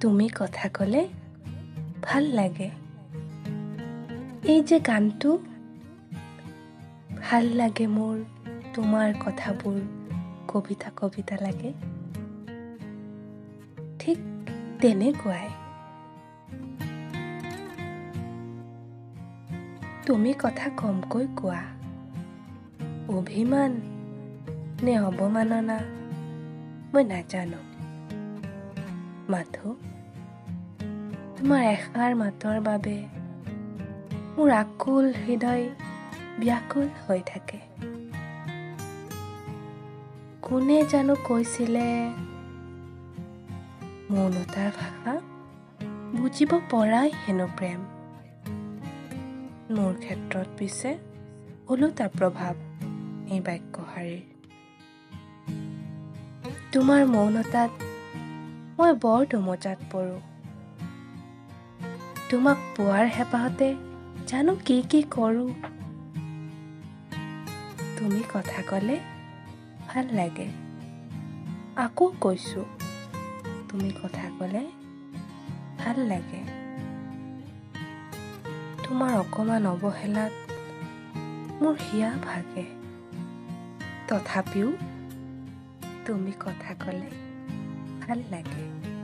তুমি কথা ক'লে ভাল লাগে। এই যে গানটো ভাল লাগে মোৰ তোমাৰ কথাবোৰ কবিতা কবিতা লাগে। ঠিক তেনেকুৱাই। তুমি কথা কমকৈ কোৱা। অভিমান নে অৱমাননা মই নাজানো। মাথো তোমাৰ এষাৰ মাতৰ বাবে মোৰ আকুল হৃদয় ব্যাকুল হৈ থাকে। কোনে জানো কৈছিলে মৌনতাৰ ভাষা বুজিব পৰাই হেনো প্ৰেম। মোৰ ক্ষেত্ৰত পিছে ওলোটা প্ৰভাৱ এই বাক্যশাৰীৰ তোমাৰ মৌনতাত মই বৰ দুমজাত পৰোঁ। তোমাক পোৱাৰ হেঁপাহতে জানো কি কি কৰোঁ। তুমি কথা ক'লে ভাল লাগে। আকৌ কৈছোঁ তুমি কথা ক'লে ভাল লাগে। তোমাৰ অকণমান অৱহেলাত মোৰ হিয়া ভাগে। তথাপিও তুমি কথা ক'লে I like it.